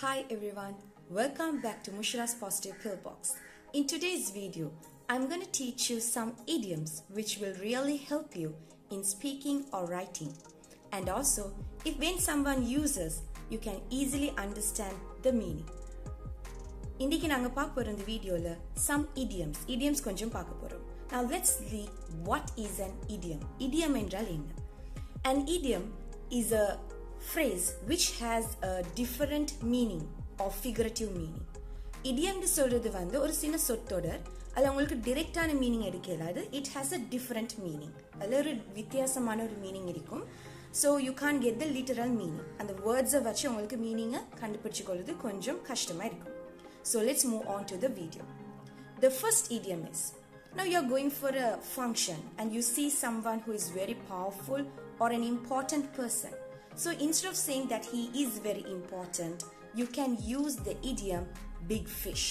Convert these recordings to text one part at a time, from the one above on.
Hi everyone, welcome back to Mushira's Positive Pillbox. In today's video, I'm going to teach you some idioms which will really help you in speaking or writing. And also, if when someone uses, you can easily understand the meaning. இன்றைக்கி நாங்கள் பார்க்க போகிற இந்த வீடியோவில் some idioms idioms கொஞ்சம் பார்க்க போகிறோம் Now let's see what is an idiom. Idiom என்றால் என்ன an idiom is phrase which has a different meaning or figurative meaning இடியம்னு சொல்றது வந்து ஒரு சின்ன சொற்றொடர் அதில் உங்களுக்கு டிரெக்டான மீனிங் எடுக்க இல்லாது it has a different meaning அதில் ஒரு வித்தியாசமான ஒரு மீனிங் இருக்கும் so you can get the literal meaning அந்த வேர்ட்ஸை வச்சு உங்களுக்கு மீனிங்கை கண்டுபிடிச்சு கொள்வது கொஞ்சம் கஷ்டமாக இருக்கும் So let's move on to the video. The first idiom is now you're going for a function and you see someone who is very powerful or an important person. So instead of saying that he is very important, you can use the idiom big fish.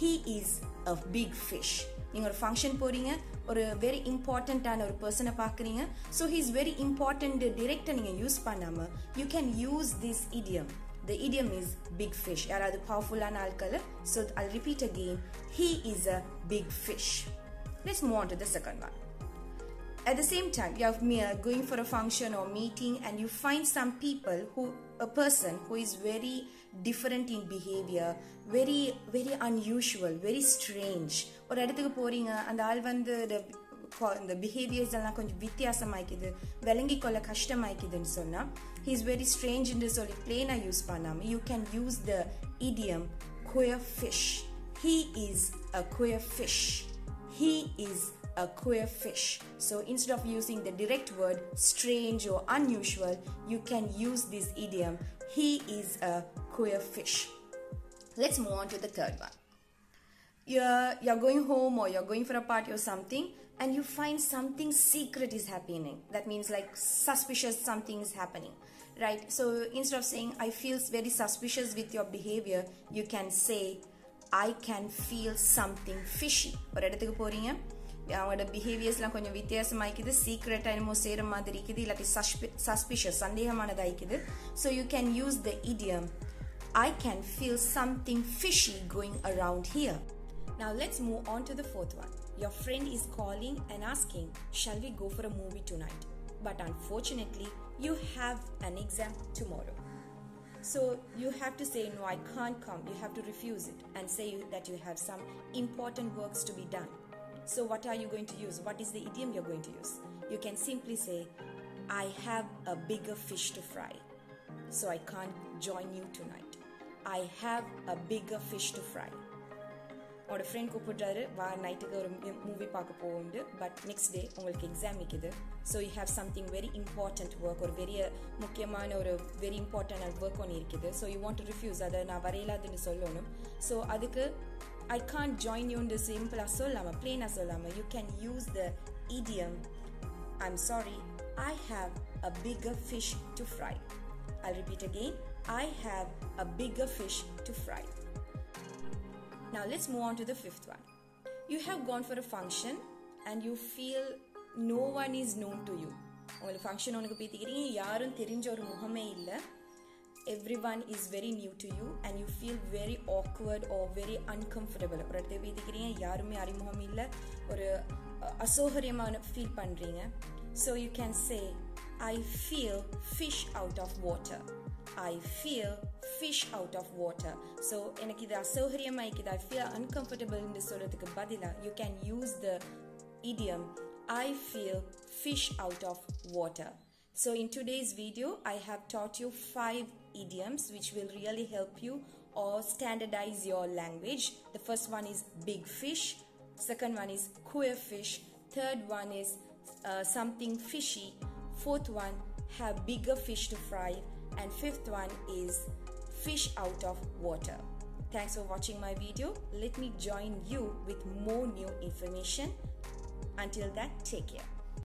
He is a big fish. நீங்கள் ஒரு function போறீங்க ஒரு very இம்பார்ட்டண்ட்டான ஒரு பர்சனை பார்க்குறீங்க so he is very important டிரெக்டாக நீங்கள் use பண்ணாமல் you can use this இடியம் the idiom is big fish யாராவது பவர்ஃபுல்லான ஆட்கள் so I'll repeat again he is a big fish let's move on to the second one at the same time you are going for a function or meeting and you find some people who a person who is very different in behavior very very unusual very strange ஒரு இடத்துக்கு போறீங்க அந்த ஆள் வந்து இந்த behaviours எல்லாம் கொஞ்சம் வித்தியாசமாய்க்குது விளங்கி கொள்ள கஷ்டமாய்க்குதுன்னு சொன்னால் ஹீ இஸ் வெரி ஸ்ட்ரேஞ்சுன்னு சொல்லி பிளேனாக யூஸ் பண்ணாமல் you can use the idiom queer fish he is a queer fish he is a queer fish. So instead of using the direct word strange or unusual, you can use this idiom he is a queer fish. Let's move on to the third one. You're, you're going home or you're going for a party or something and you find something secret is happening. That means like suspicious something is happening, right? So instead of saying, I feel very suspicious with your behavior, you can say, I can feel something fishy. ஒரு இடத்துக்கு போறீங்க அவங்களோட பிஹேவியர்ஸ்லாம் கொஞ்சம் வித்தியாசமாயிக்குது secret என்னமோ செய்கிற மாதிரி இருக்குது இல்லாட்டி suspicious சந்தேகமானதாயிக்குது so you can use the idiom I can feel something fishy going around here Now let's move on to the fourth one. Your friend is calling and asking, Shall we go for a movie tonight? But unfortunately, you have an exam tomorrow. So you have to say, No, I can't come. You have to refuse it and say that you have some important works to be done. So, what are you going to use? What is the idiom you're going to use? You can simply say, I have a bigger fish to fry. So, I can't join you tonight. I have a bigger fish to fry. அவனோட friend கூப்பிடுறாரு வா நைட்டுக்கு ஒரு movie பார்க்க போகுண்டு but next day உங்களுக்கு exam நிற்குது so you have something very important work ஒரு பெரிய முக்கியமான ஒரு வெரி இம்பார்ட்டன்ட் ஒர்க் ஒன்று இருக்குது so you want to refuse அதை நான் வரையலாதுன்னு சொல்லணும் ஸோ அதுக்கு ஐ கான்ட் ஜாயின் யூன்னு சிம்பிளாக சொல்லாமல் பிளெயினாக சொல்லாமல் you can use the idiom I am sorry I have a bigger fish to fry I repeat again I have a bigger fish to fry Now let's move on to the fifth one. You have gone for a function and you feel no one is known to you. உங்களுக்கு function உனக்கு பேத்திக்கிறீங்க யாரும் தெரிஞ்ச ஒரு முகமே இல்லை every one is very new to you and you feel very awkward O very uncomfortable ஒரு இடத்துல பேத்திக்கிறீங்க யாருமே அறிமுகம் இல்லை ஒரு அசௌகரியமான ஃபீல் பண்ணுறீங்க so you can say I feel fish out of water I feel fish out of water. So எனக்கு இது அசௌகரியமா இருக்குது I feel uncomfortable என்று சொல்றதுக்கு பதிலா you can use the idiom I feel fish out of water. so in today's video I have taught you five idioms which will really help you or standardize your language. The first one is big fish, second one is queer fish, third one is uh, something fishy, fourth one have bigger fish to fry and fifth one is fish out of water. Thanks for watching my video. Let me join you with more new information. Until that, take care.